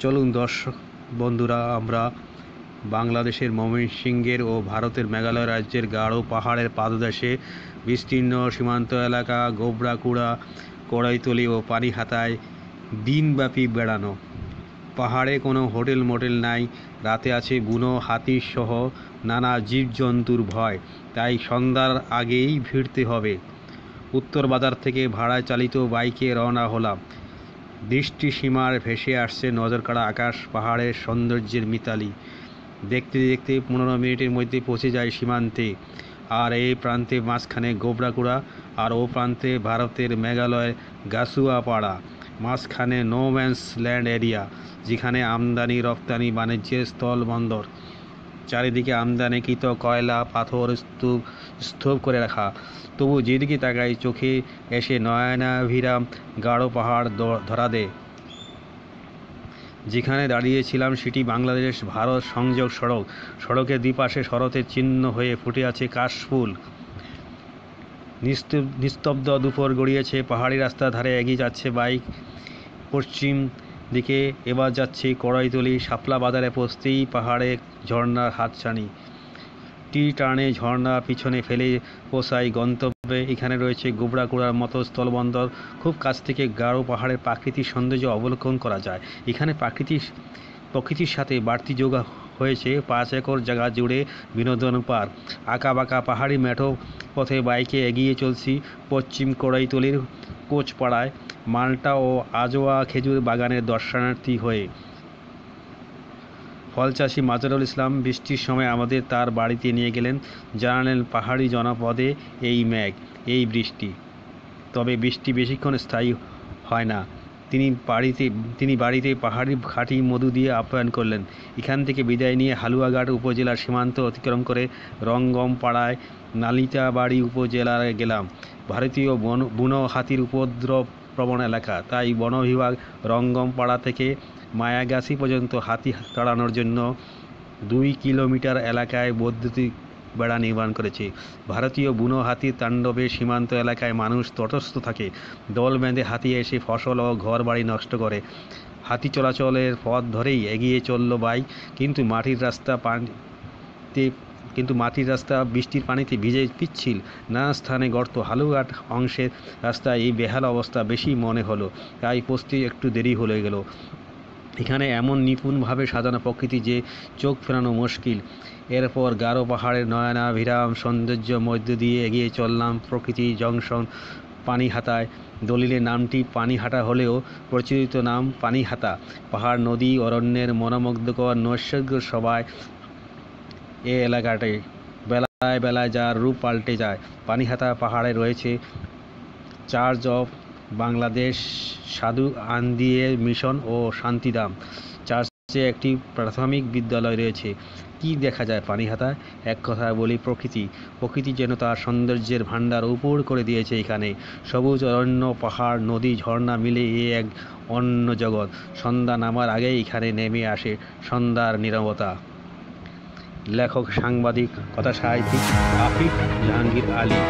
চলুন দর্শক বন্ধুরা, আমরা বাংলাদেশের ময়মনসিংহের ও ভারতের মেঘালয় রাজ্যের গাঢ় পাহাড়ের পাদদেশে বিস্তীর্ণ সীমান্ত এলাকা, গোবরাকুড়া, কড়াইতলি ও পানিহাতায় দিনব্যাপী বেড়ানো। পাহাড়ে কোনো হোটেল মোটেল নাই, রাতে আছে বুনো হাতির সহ নানা জীবজন্তুর ভয়। তাই সন্ধ্যার আগেই ফিরতে হবে। উত্তর বাজার থেকে ভাড়ায় চালিত বাইকে রওনা হলাম। দৃষ্টি সীমার ভেসে আসছে নজরকাড়া আকাশ, পাহাড়ের সৌন্দর্যের মিতালি। দেখতে দেখতে পনেরো মিনিটের মধ্যে পৌঁছে যায় সীমান্তে। আর এই প্রান্তে মাঝখানে গোবরাকুড়া আর ও প্রান্তে ভারতের মেঘালয়, গাসুয়াপাড়া। মাঝখানে নো ম্যান্স ল্যান্ড এরিয়া যেখানে আমদানি রপ্তানি বাণিজ্যের স্থল বন্দর চারিদিকে আমদানিকৃত কয়লা, পাথর স্তূপ স্তূপ করে রাখা। তবু যেদিকে তাকাই চোখে এসে নয়নাভিরাম গাঢ় পাহাড় ধরা দেয়। যেখানে দাঁড়িয়েছিলাম সেটি বাংলাদেশ ভারত সংযোগ সড়ক। সড়কের দুপাশে শরতের চিহ্ন হয়ে ফুটে আছে কাশফুল নিস্তব্ধ দুপুর গড়িয়েছে। পাহাড়ি রাস্তার ধারে এগিয়ে যাচ্ছে বাইক। পশ্চিম দিকে এবার যাচ্ছে কড়াইতলি শাপলা বাজারে পৌঁছতেই পাহাড়ে ঝর্ণার হাতছানি। টি টার্নে ঝর্ণা পিছনে ফেলে পোষাই গন্তব্যে। এখানে রয়েছে গোবরাকুড়ার মতো স্থলবন্দর। খুব কাছ থেকে গাঢ় পাহাড়ের প্রাকৃতিক সৌন্দর্য অবলোকন করা যায়। এখানে প্রাকৃতিক প্রকৃতির সাথে বাড়তি যোগ হয়েছে। পাঁচ একর জায়গা জুড়ে বিনোদন পার্ক। আঁকা বাঁকা পাহাড়ি মেঠো পথে বাইকে এগিয়ে চলছি পশ্চিম কড়াইতলির কোচপাড়ায়। মাল্টা ও আজোয়া খেজুর বাগানের দর্শনার্থী হয়ে। ফলচাষি মাজহারুল ইসলাম বৃষ্টির সময় আমাদের তার বাড়িতে নিয়ে গেলেন, জানালেন পাহাড়ি জনপদে এই মেঘ, এই বৃষ্টি। তবে বৃষ্টি বেশিক্ষণ স্থায়ী হয় না। তিনি বাড়িতে তিনি বাড়িতে পাহাড়ি খাঁটি মধু দিয়ে আপ্যায়ন করলেন। এখান থেকে বিদায় নিয়ে হালুয়াঘাট উপজেলার সীমান্ত অতিক্রম করে রঙ্গম পাড়ায় নালিতাবাড়ি উপজেলায় গেলাম। ভারতীয় বন বুনো হাতির উপদ্রব প্রবণ এলাকা। তাই বন বিভাগ রঙ্গম পাড়া থেকে মায়াগাছি পর্যন্ত হাতি তাড়ানোর জন্য দুই কিলোমিটার এলাকায় বৈদ্যুতিক বেড়া নির্মাণ করেছে। ভারতীয় বুনো হাতির তাণ্ডবে সীমান্ত এলাকায় মানুষ তটস্থ থাকে। দল বেঁধে হাতি এসে ফসল ও ঘর বাড়ি নষ্ট করে। হাতি চলাচলের পথ ধরেই এগিয়ে চলল বাইক, কিন্তু মাটির রাস্তা পানিতে কিন্তু মাটির রাস্তা বৃষ্টির পানিতে ভিজে পিচ্ছিল। নানা স্থানে গর্ত হালুঘাট অংশের রাস্তায় এই বেহাল অবস্থা বেশি মনে হলো। তাই পৌঁছতে একটু দেরি হয়ে গেল। এখানে এমন নিপুণভাবে সাজানো প্রকৃতি যে চোখ ফেরানো মুশকিল। এরপর গারো পাহাড়ের নয়নাভিরাম সৌন্দর্য মধ্য দিয়ে এগিয়ে চললাম প্রকৃতি জংশন পানিহাতায় দলিলের নামটি পানিহাটা হলেও প্রচলিত নাম পানিহাতা পাহাড়, নদী, অরণ্যের মনোমুগ্ধকর নৈসর্গ সবাই এ এলাকাটায় বেলায় বেলায় যার রূপ পাল্টে যায়। পানিহাতা পাহাড়ে রয়েছে চার্চ অফ বাংলাদেশ সাধু আন্দিয়ে মিশন ও শান্তিধাম। চার্চে একটি প্রাথমিক বিদ্যালয় রয়েছে। কি দেখা যায় পানিহাতায় এক কথায় বলি প্রকৃতি। প্রকৃতি যেন তার সৌন্দর্যের ভাণ্ডার উপর করে দিয়েছে এখানে। সবুজ অরণ্য, পাহাড়, নদী, ঝর্ণা মিলে এ এক অন্য জগৎ। সন্ধ্যা নামার আগেই এখানে নেমে আসে সন্ধ্যার নিরবতা। লেখক সাংবাদিক কথা সাহিত্যিক আফিফ জাহাঙ্গীর আলী।